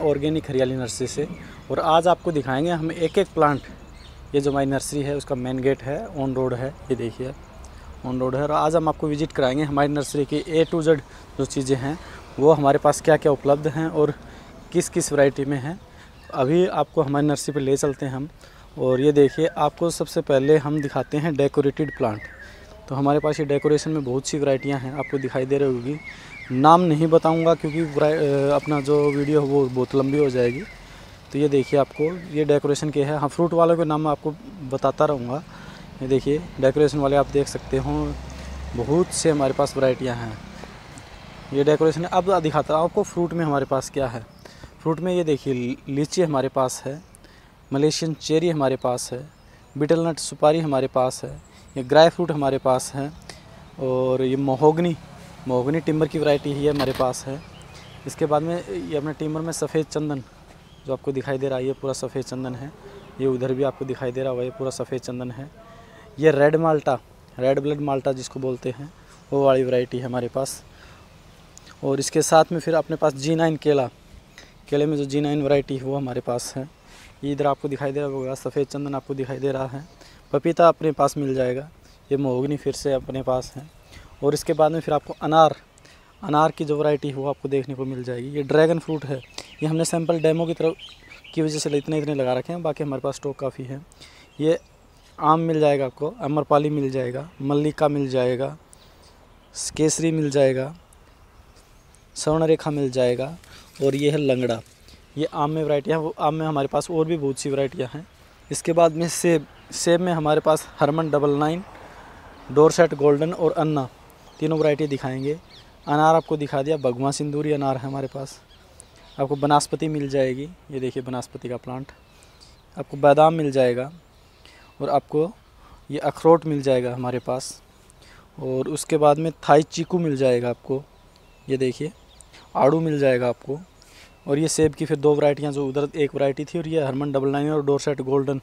Organic हरियाली nursery से। और आज आपको दिखाएँगे हम एक एक प्लांट। ये जो हमारी नर्सरी है, उसका मेन गेट है ऑन रोड है, ये देखिए। ऑन रोड है, और आज हम आपको विज़िट कराएँगे हमारी नर्सरी की ए टू जेड जो चीज़ें हैं, वो हमारे पास क्या क्या उपलब्ध हैं और किस किस वैरायटी में हैं। अभी आपको हमारी नर्सरी पर ले चलते हैं हम। और ये देखिए, आपको सबसे पहले हम दिखाते हैं डेकोरेटेड प्लांट। तो हमारे पास ये डेकोरेशन में बहुत सी वैरायटियाँ हैं, आपको दिखाई दे रही होगी। नाम नहीं बताऊँगा क्योंकि अपना जो वीडियो है वो बहुत लंबी हो जाएगी। तो ये देखिए आपको, ये डेकोरेशन के है। हाँ फ्रूट वालों के नाम आपको बताता रहूँगा। ये देखिए डेकोरेशन वाले आप देख सकते हो। बहुत से हमारे पास वैरायटियाँ हैं। ये डेकोरेशन अब दिखाता हूँ आपको फ्रूट में हमारे पास क्या है। फ्रूट में ये देखिए, लीची हमारे पास है। मलेशियन चेरी हमारे पास है। बिटल नट सुपारी हमारे पास है। ये ग्राई फ्रूट हमारे पास है और ये मोहोगनी, मोहगनी टिम्बर की वैरायटी ही है हमारे पास है। इसके बाद में ये अपने टिम्बर में सफ़ेद चंदन, जो आपको दिखाई दे रहा है, ये पूरा सफ़ेद चंदन है। ये उधर भी आपको दिखाई दे रहा होगा, ये पूरा सफ़ेद चंदन है। ये red Malta, red blood Malta जिसको बोलते हैं, वो वाली वैरायटी है हमारे पास। और इसके साथ में फिर अपने पास जी नाइन केला, केले में जो जी नाइन वरायटी है, वो हमारे पास है। ये इधर आपको दिखाई दे रहा होगा, सफ़ेद चंदन आपको दिखाई दे रहा है। पपीता अपने पास मिल जाएगा। ये मोहगनी फिर से अपने पास है। और इसके बाद में फिर आपको अनार अनार की जो वैरायटी है वो आपको देखने को मिल जाएगी। ये ड्रैगन फ्रूट है। ये हमने सैंपल डेमो की तरफ़, की वजह से इतने इतने लगा रखे हैं। बाकी हमारे पास स्टॉक काफ़ी है। ये आम मिल जाएगा आपको। अमरपाली मिल जाएगा। मल्लिका मिल जाएगा। केसरी मिल जाएगा। स्वर्ण रेखा मिल जाएगा। और ये है लंगड़ा। ये आम में वैरायटियाँ वो आम में हमारे पास और भी बहुत सी वैरायटियाँ हैं। इसके बाद में सेब। सेब में हमारे पास Harman double nine Dorsett set गोल्डन और अन्ना, तीनों वैरायटी दिखाएँगे। अनार आपको दिखा दिया भगवा सिंदूरी अनार है हमारे पास। आपको बनास्पति मिल जाएगी, ये देखिए बनास्पति का प्लांट। आपको बादाम मिल जाएगा और आपको ये अखरोट मिल जाएगा हमारे पास। और उसके बाद में थाई चीकू मिल जाएगा आपको, ये देखिए, आड़ू मिल जाएगा आपको। और ये सेब की फिर दो वैरायटियाँ जो उधर एक वरायटी थी और ये हरमन डबल नाइन और डोर सेट गोल्डन।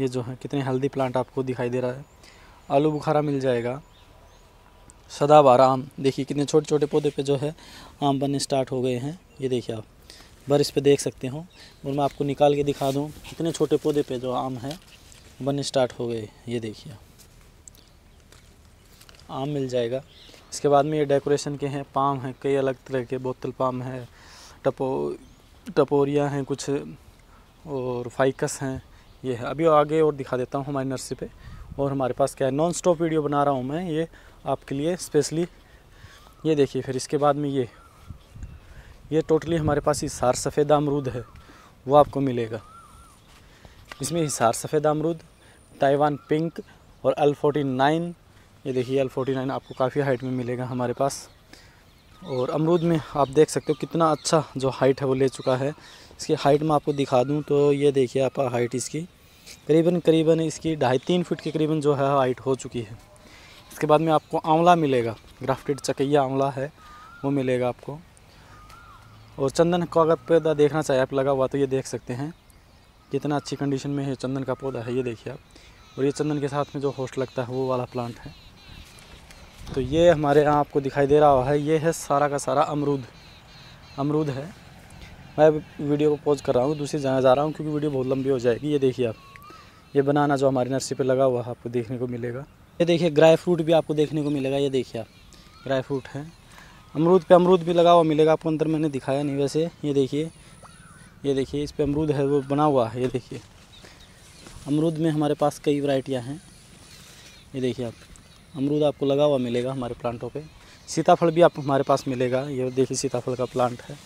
ये जो है, कितने हेल्दी प्लांट आपको दिखाई दे रहा है। आलू बुखारा मिल जाएगा। सदाबहार आम देखिए, कितने छोटे छोटे पौधे पे जो है, आम बनने स्टार्ट हो गए हैं। ये देखिए आप बर इस पे देख सकते हो। और मैं आपको निकाल के दिखा दूँ, कितने छोटे पौधे पे जो आम है, बनने स्टार्ट हो गए। ये देखिए आम मिल जाएगा। इसके बाद में ये डेकोरेशन के हैं पाम हैं, कई अलग तरह के बोतल पाम है, टपो, टपोरिया हैं कुछ, और फाइकस हैं। ये है। अभी आगे और दिखा देता हूँ हमारी नर्सरी पे। और हमारे पास क्या है? नॉन स्टॉप वीडियो बना रहा हूँ मैं ये आपके लिए स्पेशली ये देखिए, फिर इसके बाद में ये। ये टोटली हमारे पास हिसार सफ़ेद अमरूद है, वो आपको मिलेगा। इसमें हिसार सफ़ेद अमरूद ताइवान पिंक और एल फोर्टी नाइन ये देखिए एल फोर्टी नाइन आपको काफ़ी हाइट में मिलेगा हमारे पास। और अमरूद में आप देख सकते हो कितना अच्छा जो हाइट है वो ले चुका है। इसकी हाइट में आपको दिखा दूँ तो ये देखिए आप हाइट इसकी। करीबन करीबन इसकी ढाई तीन फीट के करीबन जो है हाइट हो चुकी है। इसके बाद में आपको आंवला मिलेगा ग्राफ्टेड चकैया आंवला है, वो मिलेगा आपको। और चंदन को अगर पौधा देखना चाहे, आप लगा हुआ तो ये देख सकते हैं। कितना अच्छी कंडीशन में है चंदन का पौधा है, ये देखिए आप। और ये चंदन के साथ में जो होस्ट लगता है, वो वाला प्लांट है। तो ये हमारे यहाँ आपको दिखाई दे रहा है, ये है सारा का सारा अमरूद। अमरूद है। मैं वीडियो को पॉज कर रहा हूँ, दूसरी जगह जा रहा हूँ, क्योंकि वीडियो बहुत लंबी हो जाएगी। ये देखिए आप, ये बनाना जो हमारी नर्सरी पे लगा हुआ है, आपको देखने को मिलेगा। ये देखिए, ड्राई फ्रूट भी आपको देखने को मिलेगा, ये देखिए आप, ड्राई फ्रूट है। अमरूद पे अमरूद भी लगा हुआ मिलेगा, आपको अंदर मैंने दिखाया नहीं वैसे। ये देखिए ये देखिए, इस पर अमरूद है, वो बना हुआ है, ये देखिए। अमरूद में हमारे पास कई वरायटियाँ हैं। ये देखिए आप अमरूद आपको लगा हुआ मिलेगा हमारे प्लांटों पे। सीताफल भी आप हमारे पास मिलेगा। ये देखिए सीताफल का प्लांट है।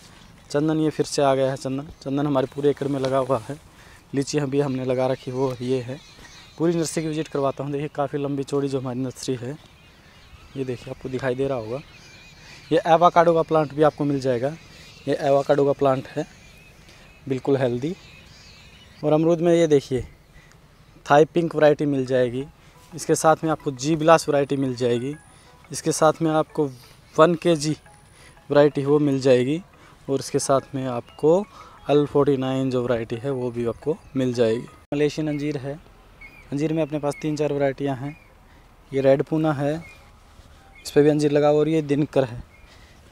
चंदन ये फिर से आ गया है चंदन। चंदन हमारे पूरे एकड़ में लगा हुआ है। लीची हम भी हमने लगा रखी, वो ये है। पूरी नर्सरी की विज़िट करवाता हूँ। देखिए, काफ़ी लंबी चौड़ी जो हमारी नर्सरी है, ये देखिए आपको दिखाई दे रहा होगा। ये एवाकाडो का प्लांट भी आपको मिल जाएगा। ये एवाकाडो का प्लांट है। बिल्कुल हेल्दी। और अमरूद में ये देखिए, थाई पिंक वैरायटी मिल जाएगी। इसके साथ में आपको जी बिलास वैरायटी मिल जाएगी। इसके साथ में आपको वन के जी वैरायटी वो मिल जाएगी और इसके साथ में आपको एल फोर्टी नाइन जो वैरायटी है वो भी आपको मिल जाएगी। मलेशियन अंजीर है। अंजीर में अपने पास तीन चार वैरायटियाँ हैं। ये रेड पूना है। इस पर भी अंजीर लगा हुआ और ये दिनकर है।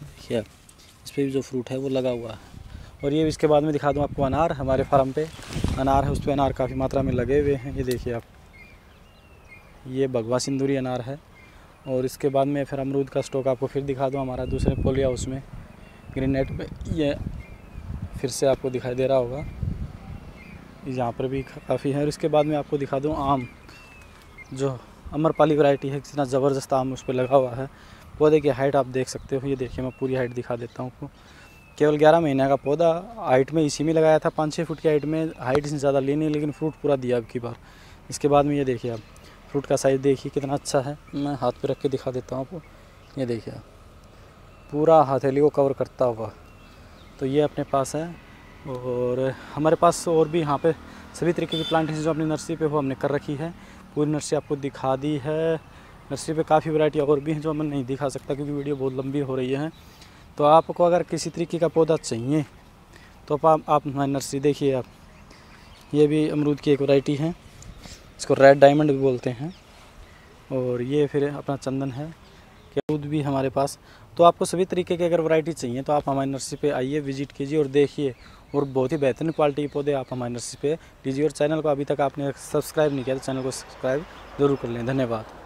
देखिए इस पर भी जो फ्रूट है वो लगा हुआ है। और ये इसके बाद में दिखा दूँ आपको अनार, हमारे फार्म पे। अनार है, उस पर अनार काफ़ी मात्रा में लगे हुए हैं। ये देखिए आप। ये भगवा सिंदूरी अनार है। और इसके बाद में फिर अमरूद का स्टॉक आपको फिर दिखा दूँ, हमारा दूसरे पोलिया हाउस में ग्रीन नेट पे। ये फिर से आपको दिखाई दे रहा होगा। यहाँ पर भी काफ़ी है। और इसके बाद में आपको दिखा दूँ आम। जो अमरपाली वैरायटी है, कितना ज़बरदस्त आम उस पर लगा हुआ है। पौधे की हाइट आप देख सकते हो। ये देखिए, मैं पूरी हाइट दिखा देता हूँ आपको। केवल 11 महीने का पौधा हाइट में इसी में लगाया था। पाँच छः फुट की हाइट में हाइट से ज़्यादा ली नहीं, लेकिन फ्रूट पूरा दिया अब की बार। इसके बाद में ये देखिए आप। फ्रूट का साइज़ देखिए कितना अच्छा है। मैं हाथ पे रख के दिखा देता हूँ आपको। ये देखिए पूरा हथेली को कवर करता हुआ। तो ये अपने पास है और हमारे पास और भी यहाँ पे सभी तरीके की प्लांट जो अपनी नर्सरी पे वो हमने कर रखी है। पूरी नर्सरी आपको दिखा दी है। नर्सरी पे काफ़ी वैरायटी और भी हैं जो मैं नहीं दिखा सकता क्योंकि वीडियो बहुत लंबी हो रही है। तो आपको अगर किसी तरीके का पौधा चाहिए तो आप हमारी नर्सरी देखिए आप। ये भी अमरूद की एक वैरायटी है। इसको रेड डायमंड भी बोलते हैं। और ये फिर अपना चंदन है अमरूद भी हमारे पास। तो आपको सभी तरीके की अगर वैरायटी चाहिए तो आप हमारी नर्सरी पे आइए विज़िट कीजिए और देखिए। और बहुत ही बेहतरीन क्वालिटी के पौधे आप हमारी नर्सरी पे लीजिए। और चैनल को अभी तक आपने सब्सक्राइब नहीं किया तो चैनल को सब्सक्राइब ज़रूर कर लें। धन्यवाद।